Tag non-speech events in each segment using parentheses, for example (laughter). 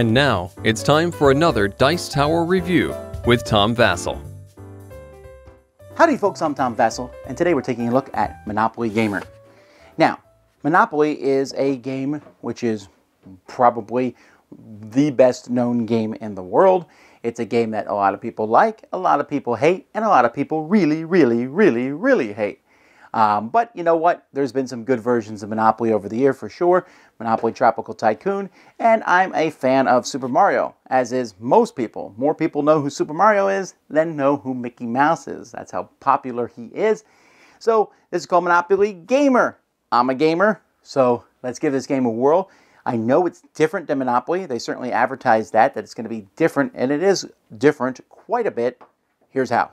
And now it's time for another Dice Tower review with Tom Vasel. Howdy, folks, I'm Tom Vasel, and today we're taking a look at Monopoly Gamer. Now, Monopoly is a game which is probably the best known game in the world. It's a game that a lot of people like, a lot of people hate, and a lot of people really, really, really, really hate. Um, but you know what? There's been some good versions of Monopoly over the year for sure. Monopoly Tropical Tycoon, and I'm a fan of Super Mario, as is most people. More people know who Super Mario is than know who Mickey Mouse is. That's how popular he is. So this is called Monopoly Gamer. I'm a gamer, so let's give this game a whirl. I know it's different than Monopoly. They certainly advertise that, that it's going to be different, and it is different quite a bit. Here's how.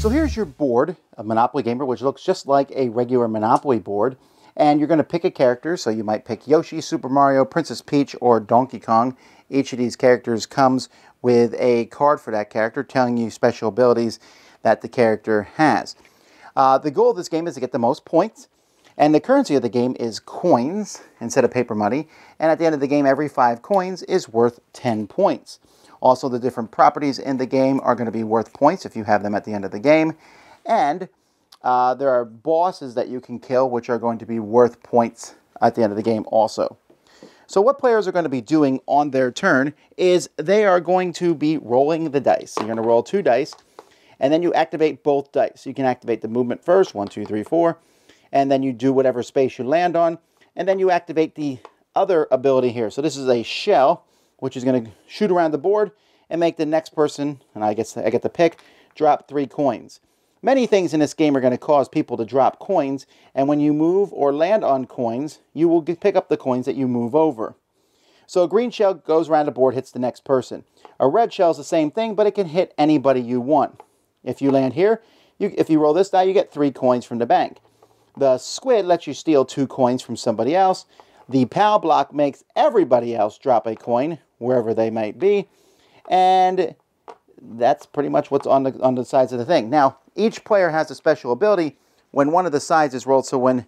So here's your board, a Monopoly Gamer, which looks just like a regular Monopoly board. And you're going to pick a character, so you might pick Yoshi, Super Mario, Princess Peach, or Donkey Kong. Each of these characters comes with a card for that character telling you special abilities that the character has. Uh, the goal of this game is to get the most points, and the currency of the game is coins instead of paper money. And at the end of the game, every five coins is worth 10 points. Also, the different properties in the game are going to be worth points if you have them at the end of the game. And uh, there are bosses that you can kill, which are going to be worth points at the end of the game also. So what players are going to be doing on their turn is they are going to be rolling the dice. You're going to roll two dice, and then you activate both dice. You can activate the movement first, one, two, three, four, and then you do whatever space you land on, and then you activate the other ability here. So this is a shell, which is going to shoot around the board and make the next person, and I guess I get the pick, drop three coins. Many things in this game are going to cause people to drop coins, and when you move or land on coins, you will pick up the coins that you move over. So a green shell goes around the board, hits the next person. A red shell is the same thing, but it can hit anybody you want. If you land here, you, if you roll this die, you get three coins from the bank. The squid lets you steal two coins from somebody else. The POW block makes everybody else drop a coin, wherever they might be. And that's pretty much what's on the, on the sides of the thing. Now, each player has a special ability when one of the sides is rolled. So when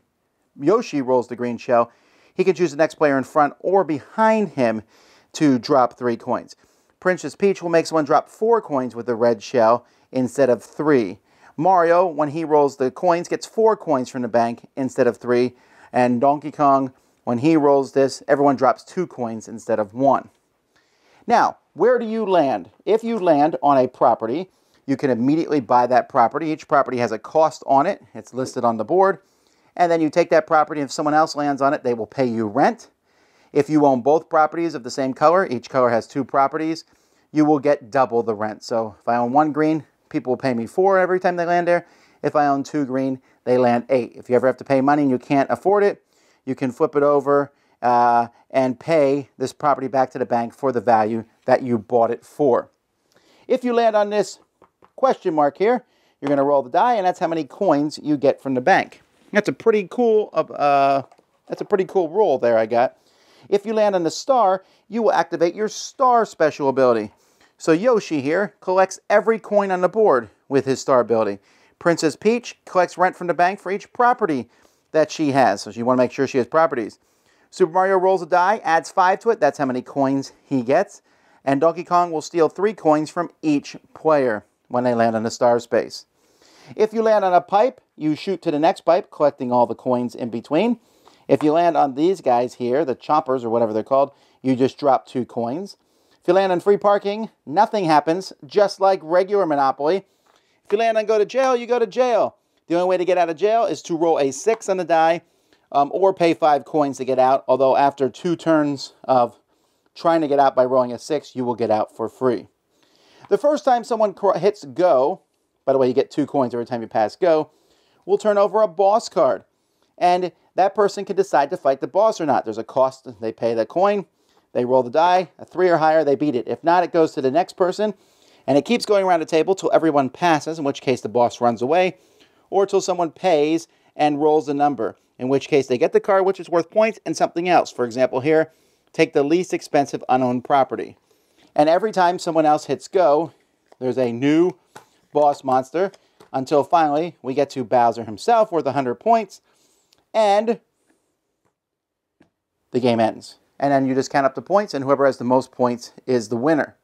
Yoshi rolls the green shell, he can choose the next player in front or behind him to drop three coins. Princess Peach will make someone drop four coins with the red shell instead of three. Mario, when he rolls the coins, gets four coins from the bank instead of three. And Donkey Kong, when he rolls this, everyone drops two coins instead of one. Now, where do you land? If you land on a property, you can immediately buy that property. Each property has a cost on it. It's listed on the board. And then you take that property, if someone else lands on it, they will pay you rent. If you own both properties of the same color, each color has two properties, you will get double the rent. So if I own one green, people will pay me four every time they land there. If I own two green, they land eight. If you ever have to pay money and you can't afford it, you can flip it over uh, and pay this property back to the bank for the value that you bought it for. If you land on this question mark here, you're going to roll the die, and that's how many coins you get from the bank. That's a pretty cool. Uh, that's a pretty cool roll there I got. If you land on the star, you will activate your star special ability. So Yoshi here collects every coin on the board with his star ability. Princess Peach collects rent from the bank for each property that she has. So you want to make sure she has properties. Super Mario rolls a die, adds five to it. That's how many coins he gets. And Donkey Kong will steal three coins from each player when they land on the star space. If you land on a pipe, you shoot to the next pipe, collecting all the coins in between. If you land on these guys here, the choppers or whatever they're called, you just drop two coins. If you land on free parking, nothing happens, just like regular Monopoly. If you land on go to jail, you go to jail. The only way to get out of jail is to roll a six on the die um, or pay five coins to get out. Although after two turns of trying to get out by rolling a six, you will get out for free. The first time someone hits go, by the way, you get two coins every time you pass go, we'll turn over a boss card. And that person can decide to fight the boss or not. There's a cost, they pay the coin, they roll the die, a three or higher, they beat it. If not, it goes to the next person. And it keeps going around the table till everyone passes, in which case the boss runs away, or till someone pays and rolls a number, in which case they get the card which is worth points and something else. For example, here, take the least expensive unowned property. And every time someone else hits go, there's a new boss monster until finally we get to Bowser himself worth 100 points and the game ends. And then you just count up the points and whoever has the most points is the winner.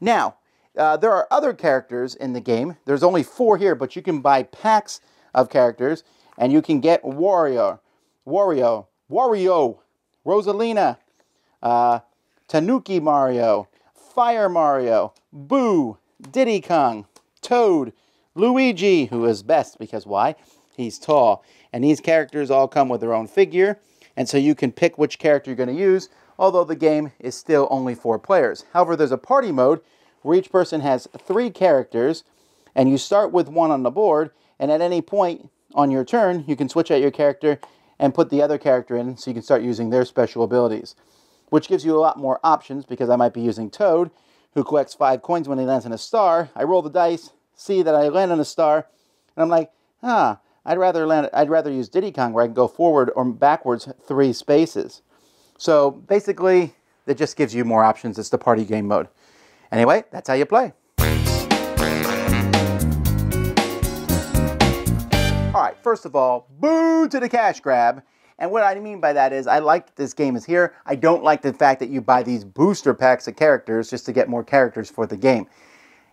Now, uh, there are other characters in the game. There's only four here, but you can buy packs of characters and you can get Wario, Wario, Wario, Rosalina, uh, Tanuki Mario, Fire Mario, Boo, Diddy Kong, Toad, Luigi, who is best because why? He's tall. And these characters all come with their own figure, and so you can pick which character you're going to use, although the game is still only four players. However, there's a party mode where each person has three characters, and you start with one on the board, and at any point on your turn, you can switch out your character and put the other character in so you can start using their special abilities, which gives you a lot more options because I might be using Toad, who collects five coins when he lands on a star. I roll the dice, see that I land on a star, and I'm like, ah, I'd rather land. I'd rather use Diddy Kong where I can go forward or backwards three spaces. So basically, it just gives you more options. It's the party game mode. Anyway, that's how you play. All right, first of all, boo to the cash grab. And what I mean by that is, I like that this game is here. I don't like the fact that you buy these booster packs of characters just to get more characters for the game.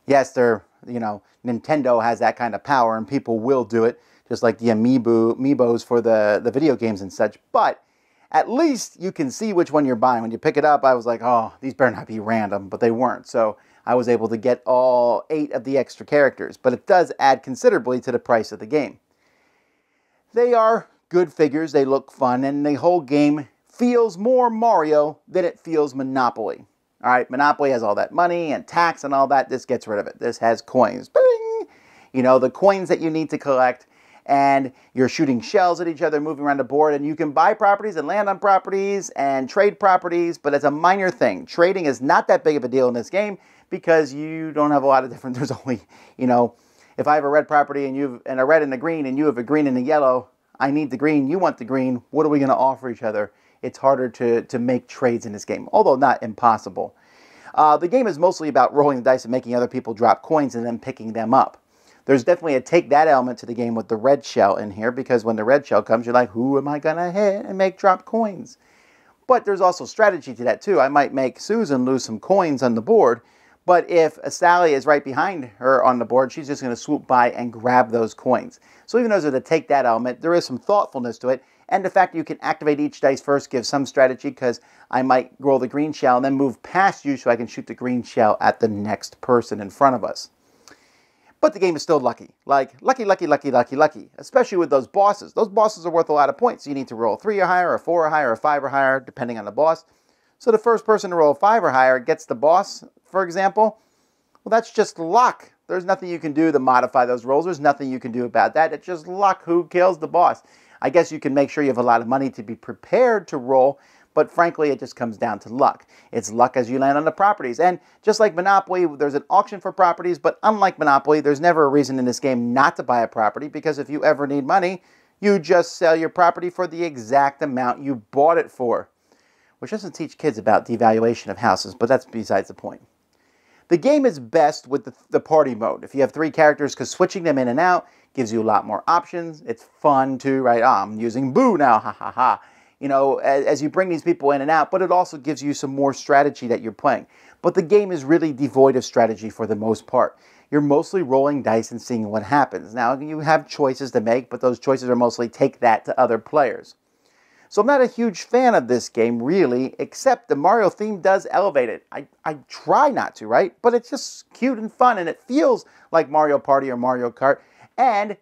Yes, they're, you know, Nintendo has that kind of power and people will do it, just like the amiibo, amiibos for the, the video games and such. But at least you can see which one you're buying. When you pick it up, I was like, oh, these better not be random, but they weren't. So I was able to get all eight of the extra characters. But it does add considerably to the price of the game. They are good figures, they look fun, and the whole game feels more Mario than it feels Monopoly. All right, Monopoly has all that money and tax and all that. This gets rid of it. This has coins. Bing! You know, the coins that you need to collect, and you're shooting shells at each other, moving around the board, and you can buy properties and land on properties and trade properties, but it's a minor thing. Trading is not that big of a deal in this game because you don't have a lot of different, (laughs) there's only, you know, if I have a red property and you have and a red and a green and you have a green and a yellow, I need the green, you want the green. What are we going to offer each other? It's harder to, to make trades in this game, although not impossible. Uh, the game is mostly about rolling the dice and making other people drop coins and then picking them up. There's definitely a take that element to the game with the red shell in here because when the red shell comes, you're like, who am I going to hit and make drop coins? But there's also strategy to that too. I might make Susan lose some coins on the board but if Sally is right behind her on the board, she's just going to swoop by and grab those coins. So even though there's a take that element, there is some thoughtfulness to it. And the fact that you can activate each dice first gives some strategy because I might roll the green shell and then move past you so I can shoot the green shell at the next person in front of us. But the game is still lucky. Like, lucky, lucky, lucky, lucky, lucky. Especially with those bosses. Those bosses are worth a lot of points. You need to roll three or higher, or four or higher, or five or higher, depending on the boss. So the first person to roll a five or higher gets the boss, for example. Well, that's just luck. There's nothing you can do to modify those rolls. There's nothing you can do about that. It's just luck who kills the boss. I guess you can make sure you have a lot of money to be prepared to roll, but frankly, it just comes down to luck. It's luck as you land on the properties. And just like Monopoly, there's an auction for properties, but unlike Monopoly, there's never a reason in this game not to buy a property because if you ever need money, you just sell your property for the exact amount you bought it for which doesn't teach kids about devaluation of houses, but that's besides the point. The game is best with the, the party mode. If you have three characters, because switching them in and out gives you a lot more options. It's fun too, right? Oh, I'm using Boo now, ha ha ha. You know, as, as you bring these people in and out, but it also gives you some more strategy that you're playing. But the game is really devoid of strategy for the most part. You're mostly rolling dice and seeing what happens. Now, you have choices to make, but those choices are mostly take that to other players. So I'm not a huge fan of this game, really, except the Mario theme does elevate it. I, I try not to, right? But it's just cute and fun, and it feels like Mario Party or Mario Kart, and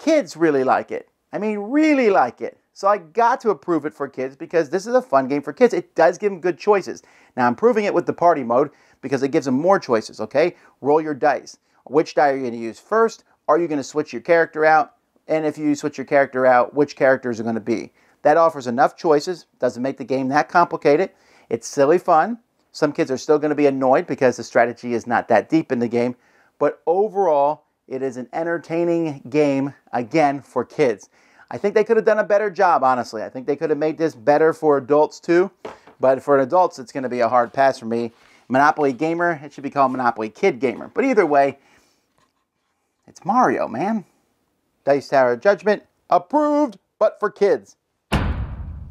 kids really like it. I mean, really like it. So I got to approve it for kids because this is a fun game for kids. It does give them good choices. Now I'm proving it with the party mode because it gives them more choices, okay? Roll your dice. Which die are you going to use first? Are you going to switch your character out? And if you switch your character out, which characters are going to be? That offers enough choices, doesn't make the game that complicated. It's silly fun, Some kids are still going to be annoyed because the strategy is not that deep in the game, but overall, it is an entertaining game, again, for kids. I think they could have done a better job, honestly. I think they could have made this better for adults too, but for adults, it's going to be a hard pass for me. Monopoly Gamer, it should be called Monopoly Kid Gamer. But either way, it's Mario, man. Dice Tower Judgment, approved, but for kids.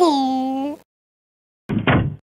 there.